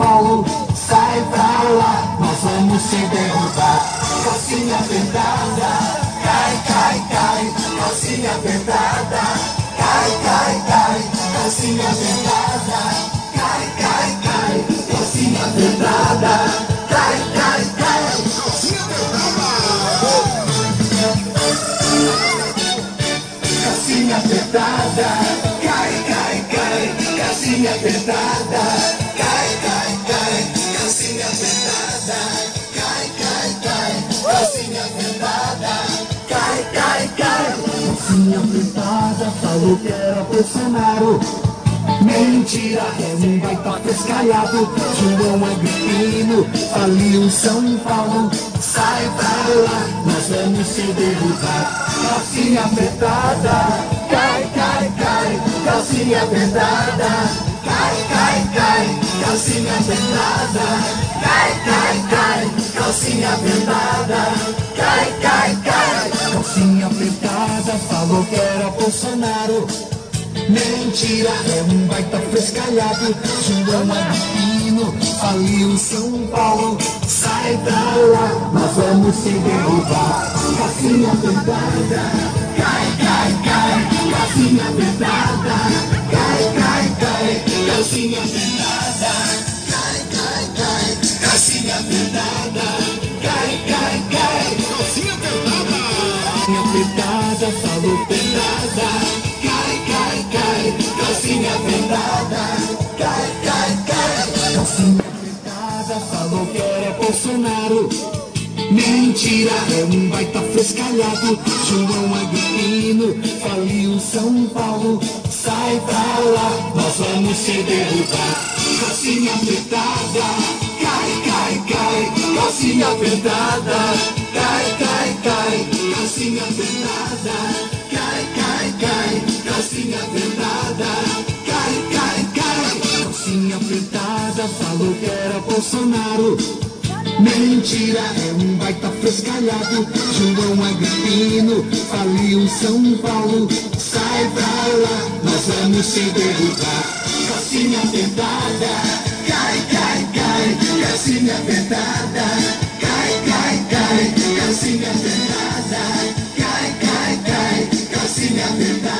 Paulo, sai pra lá, nós vamos se derrubar. Calcinha apertada, cai, cai, cai, calcinha apertada, cai, cai, cai, calcinha apertada, cai, cai, cai, calcinha apertada, cai, cai, cai, calcinha apertada. Calcinha apertada, cai, cai, cai, calcinha apertada, cai, cai, cai, calcinha apertada, cai, cai, cai. Calcinha apertada, falou que era Bolsonaro. Mentira, é um baita pescalhado João Agripino, faliu São Paulo Sai pra lá, nós vamos se derrubar Calcinha apertada, cai, cai, cai Calcinha apertada, Calcinha apertada, cai, cai, cai. Calcinha apertada, falou que era Bolsonaro. Mentira, é um baita frescalhado. João Agripino, faliu São Paulo. Sai pra lá, nós vamos se derrubar. Calcinha apertada, cai, cai, cai. Calcinha apertada, cai, cai, cai. Calcinha apertada, Apertada, falou pedrada Cai, cai, cai, calcinha apertada Cai, cai, cai Calcinha apertada, falou que era Bolsonaro. Mentira, é um baita frescalhado. João Agripino, faliu São Paulo. Sai pra lá, nós vamos se derrubar. Calcinha apertada, cai, cai, cai Calcinha apertada, Calcinha apertada, cai, cai, cai Calcinha apertada, cai, cai, cai Calcinha apertada, falou que era Bolsonaro Mentira, é um baita frescalhado. João Agripino, faliu São Paulo. Sai pra lá, nós vamos se derrubar. Calcinha apertada, cai, cai, cai. Calcinha apertada, Happy birthday.